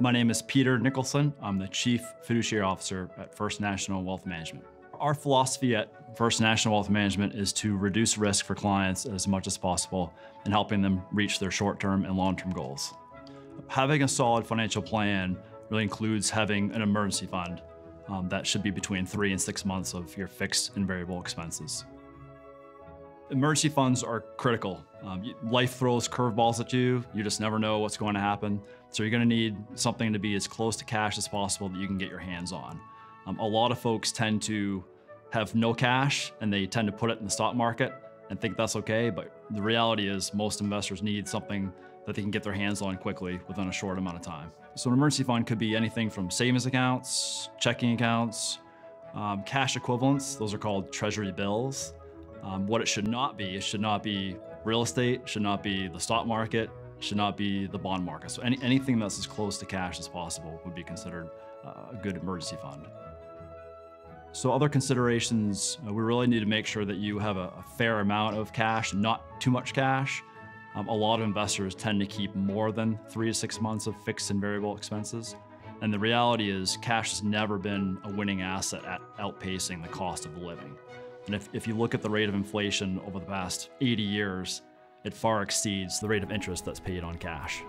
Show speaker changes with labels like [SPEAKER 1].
[SPEAKER 1] My name is Peter Nicholson. I'm the Chief Fiduciary Officer at First National Wealth Management. Our philosophy at First National Wealth Management is to reduce risk for clients as much as possible and helping them reach their short-term and long-term goals. Having a solid financial plan really includes having an emergency fund um, that should be between three and six months of your fixed and variable expenses. Emergency funds are critical. Um, life throws curveballs at you. You just never know what's going to happen. So you're going to need something to be as close to cash as possible that you can get your hands on. Um, a lot of folks tend to have no cash and they tend to put it in the stock market and think that's okay. But the reality is most investors need something that they can get their hands on quickly within a short amount of time. So an emergency fund could be anything from savings accounts, checking accounts, um, cash equivalents. Those are called treasury bills. Um, what it should not be, it should not be real estate, should not be the stock market, should not be the bond market. So any, anything that's as close to cash as possible would be considered uh, a good emergency fund. So other considerations, uh, we really need to make sure that you have a, a fair amount of cash, not too much cash. Um, a lot of investors tend to keep more than three to six months of fixed and variable expenses. And the reality is cash has never been a winning asset at outpacing the cost of living. And if, if you look at the rate of inflation over the past 80 years, it far exceeds the rate of interest that's paid on cash.